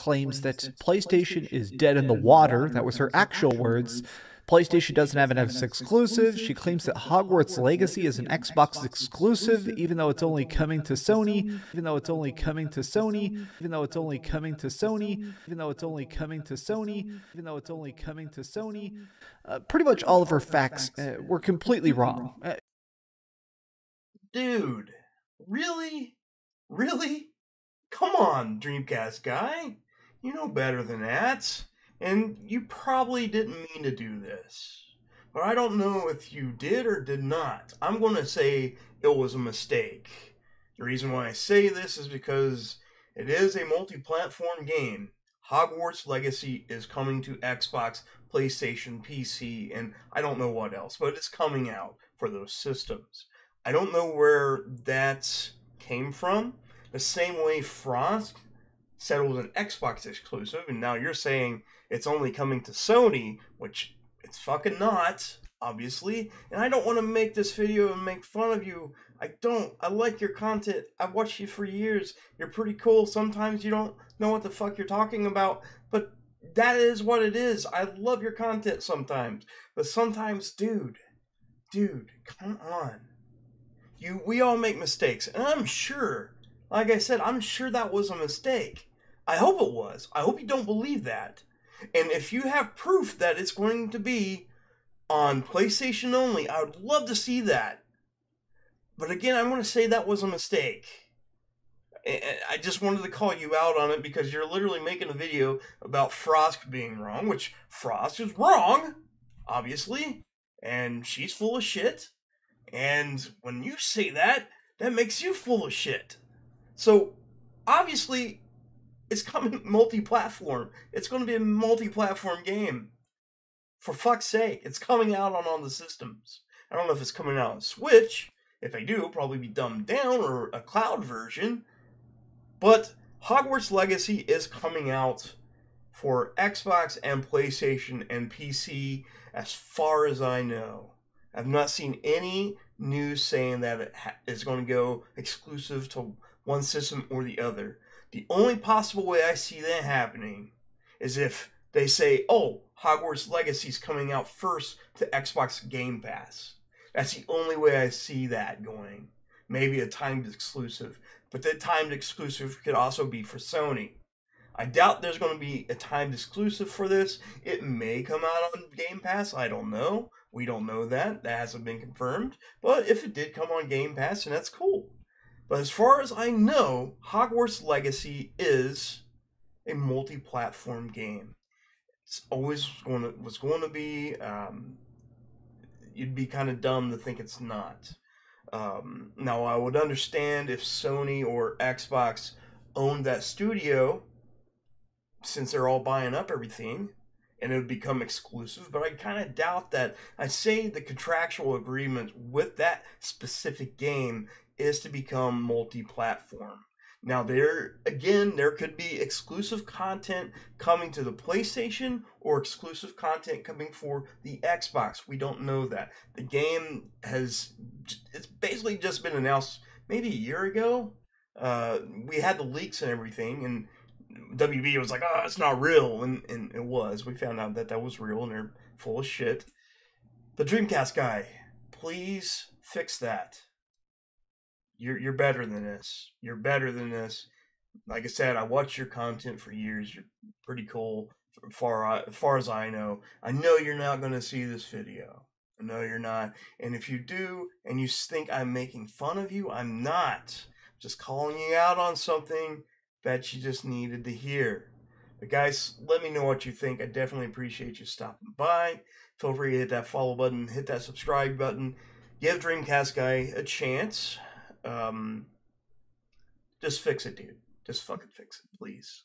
claims that PlayStation is dead in the water. That was her actual words. PlayStation doesn't have an X exclusive. She claims that Hogwarts Legacy is an Xbox exclusive, even though it's only coming to Sony, even though it's only coming to Sony, even though it's only coming to Sony, even though it's only coming to Sony, even though it's only coming to Sony. Uh, pretty much all of her facts uh, were completely wrong. Uh, Dude, really? Really? Come on, Dreamcast guy. You know better than that. And you probably didn't mean to do this. But I don't know if you did or did not. I'm going to say it was a mistake. The reason why I say this is because it is a multi platform game. Hogwarts Legacy is coming to Xbox, PlayStation, PC, and I don't know what else, but it's coming out for those systems. I don't know where that came from. The same way Frost said it was an Xbox exclusive, and now you're saying it's only coming to Sony, which it's fucking not, obviously. And I don't want to make this video and make fun of you. I don't. I like your content. I've watched you for years. You're pretty cool. Sometimes you don't know what the fuck you're talking about, but that is what it is. I love your content sometimes. But sometimes, dude, dude, come on. You we all make mistakes. And I'm sure, like I said, I'm sure that was a mistake. I hope it was. I hope you don't believe that. And if you have proof that it's going to be on PlayStation only, I would love to see that. But again, I'm going to say that was a mistake. I just wanted to call you out on it because you're literally making a video about Frost being wrong, which Frost is wrong, obviously, and she's full of shit. And when you say that, that makes you full of shit. So, obviously, it's coming multi-platform. It's going to be a multi-platform game. For fuck's sake, it's coming out on all the systems. I don't know if it's coming out on Switch. If I do, it'll probably be dumbed down or a cloud version. But Hogwarts Legacy is coming out for Xbox and PlayStation and PC as far as I know. I've not seen any news saying that it is going to go exclusive to one system or the other. The only possible way I see that happening is if they say, oh, Hogwarts Legacy is coming out first to Xbox Game Pass. That's the only way I see that going. Maybe a timed exclusive. But that timed exclusive could also be for Sony. I doubt there's going to be a timed exclusive for this. It may come out on Game Pass. I don't know. We don't know that. That hasn't been confirmed. But if it did come on Game Pass, then that's cool. But as far as I know, Hogwarts Legacy is a multi-platform game. It's always going to was going to be. Um, you'd be kind of dumb to think it's not. Um, now I would understand if Sony or Xbox owned that studio, since they're all buying up everything, and it would become exclusive. But I kind of doubt that. I say the contractual agreement with that specific game is to become multi-platform. Now there again there could be exclusive content coming to the PlayStation or exclusive content coming for the Xbox. We don't know that. The game has it's basically just been announced maybe a year ago. Uh, we had the leaks and everything and WB was like, "Oh, it's not real." And and it was. We found out that that was real and they're full of shit. The Dreamcast guy, please fix that you're you're better than this. You're better than this. Like I said, I watched your content for years. You're pretty cool. Far uh, as far as I know, I know you're not going to see this video. I know you're not. And if you do, and you think I'm making fun of you, I'm not. Just calling you out on something that you just needed to hear. But guys, let me know what you think. I definitely appreciate you stopping by. Feel free to hit that follow button, hit that subscribe button. Give Dreamcast Guy a chance. Um, just fix it, dude. Just fucking fix it, please.